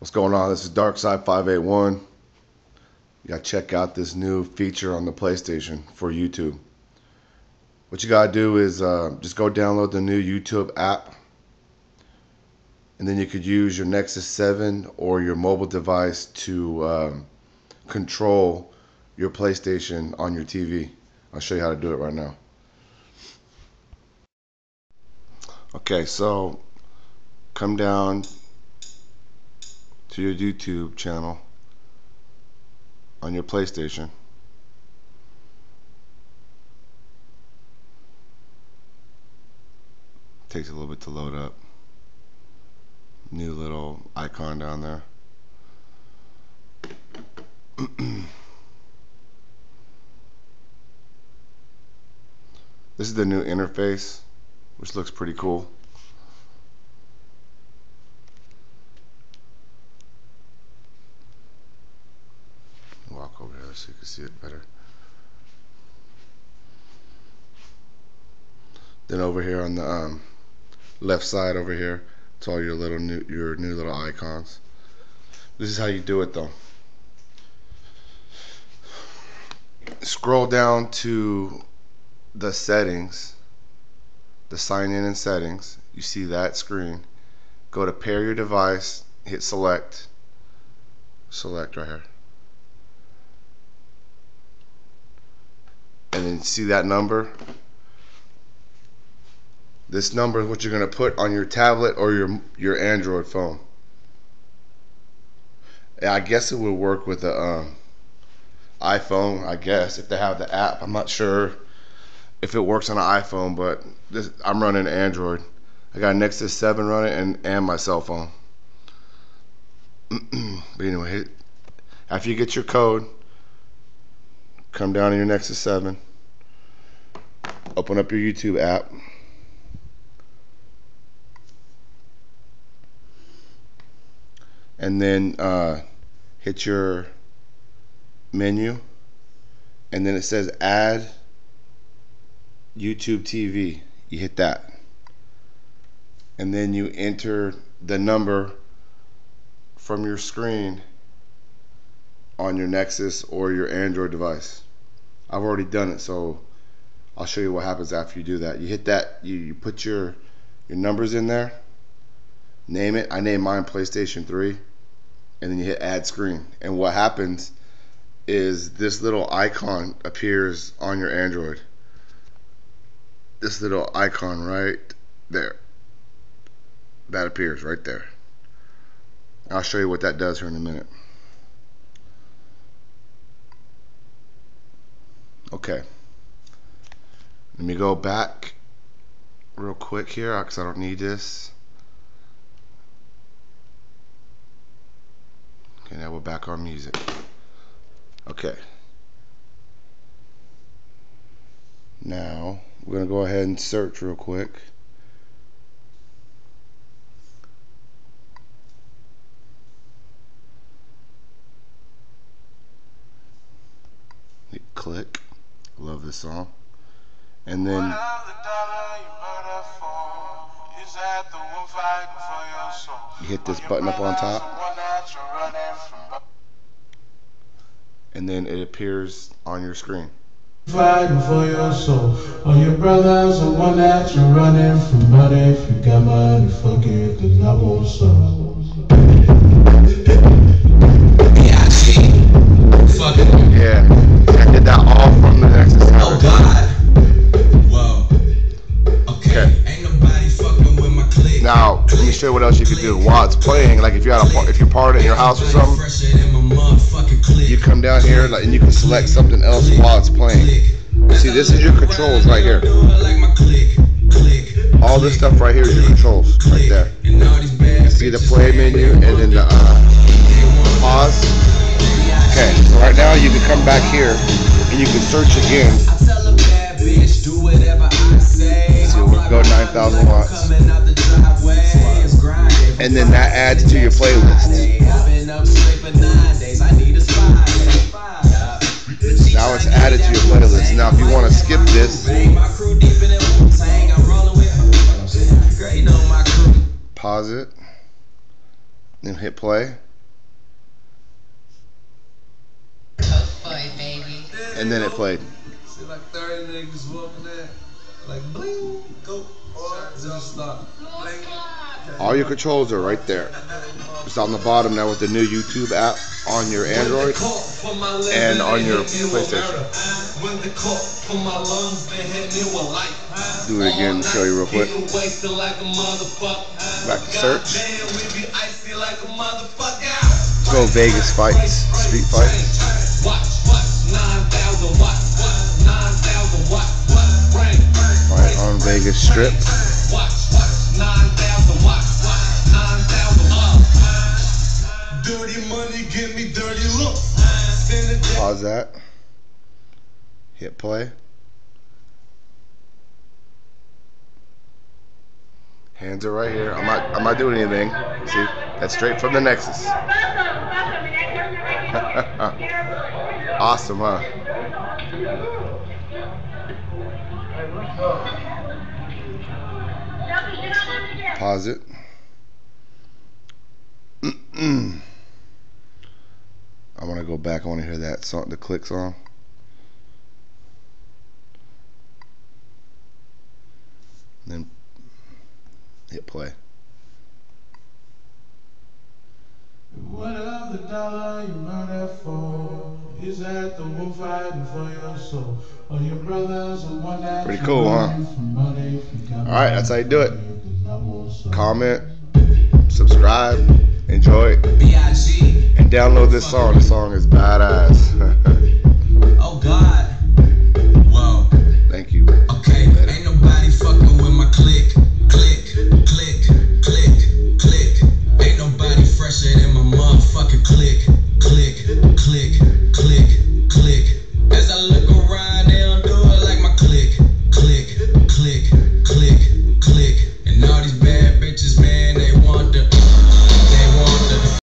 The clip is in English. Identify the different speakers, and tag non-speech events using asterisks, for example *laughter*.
Speaker 1: What's going on? This is Darkside581. You gotta check out this new feature on the PlayStation for YouTube. What you gotta do is uh, just go download the new YouTube app, and then you could use your Nexus 7 or your mobile device to um, control your PlayStation on your TV. I'll show you how to do it right now. Okay, so come down to your YouTube channel on your PlayStation. Takes a little bit to load up. New little icon down there. *clears throat* this is the new interface, which looks pretty cool. walk over here so you can see it better. Then over here on the um, left side over here, it's all your little new your new little icons. This is how you do it though. Scroll down to the settings, the sign in and settings. You see that screen. Go to pair your device, hit select, select right here. And then see that number? This number is what you're going to put on your tablet or your your Android phone. I guess it would work with the um, iPhone I guess if they have the app. I'm not sure if it works on an iPhone but this, I'm running Android. I got Nexus 7 running and, and my cell phone. *clears throat* But anyway after you get your code come down to your Nexus 7 open up your YouTube app. And then uh, hit your menu. And then it says add YouTube TV you hit that. And then you enter the number from your screen on your Nexus or your Android device. I've already done it, so I'll show you what happens after you do that. You hit that, you, you put your your numbers in there, name it. I name mine PlayStation 3, and then you hit add screen. And what happens is this little icon appears on your Android. This little icon right there. That appears right there. I'll show you what that does here in a minute. Okay. Let me go back real quick here because I don't need this. Okay, now we're back on music. Okay. Now, we're going to go ahead and search real quick. Click. Love this song. And then you hit this button up on top. And then it appears on your screen.
Speaker 2: Fighting for your soul. All your brothers are one that you're running from. But if you got money, fuck it, cause I won't so.
Speaker 3: Yeah, I see. Fucking.
Speaker 1: Yeah, You what else you could do while it's playing. Like if you're at a if you're partying in your house or something, you come down here like, and you can select something else while it's playing. See, this is your controls right here. All this stuff right here is your controls right there.
Speaker 3: Bad
Speaker 1: See the play menu and then the uh, pause. Okay, so right now you can come back here and you can search again. See, we'll go 9,000 watts and then that adds to your playlist. Now it's added to your playlist. Now if you want to skip this, pause it, then hit play. And then it played.
Speaker 3: Like 30 niggas walking there, like bling, go, or just stop, bling.
Speaker 1: All your controls are right there. It's on the bottom now with the new YouTube app on your Android.
Speaker 3: and
Speaker 1: on your PlayStation. Do it again, show you real quick. Back to search. Go Vegas fights, street fights. Right on Vegas Strip. Pause that. Hit play. Hands are right here. I'm not. I'm not doing anything. See, that's straight from the Nexus. *laughs* awesome, huh? Pause it. *clears throat* I want to go back. I want to hear that song, the click song. Then hit play.
Speaker 2: What of the dollar you murder for? Is that the one fighting for your soul? Or your brothers the one that
Speaker 1: Pretty cool, huh?
Speaker 2: running from money if you got
Speaker 1: All right, that's how you do it.
Speaker 2: money, 'cause I want some.
Speaker 1: Comment, subscribe, enjoy,
Speaker 3: B.I.G.
Speaker 1: download this song. This song is badass. *laughs*
Speaker 3: Oh God. Whoa.
Speaker 1: Thank you.
Speaker 3: Okay, ain't nobody fucking with my click, click, click, click, click. Ain't nobody fresher than my motherfucking click, click, click, click, click.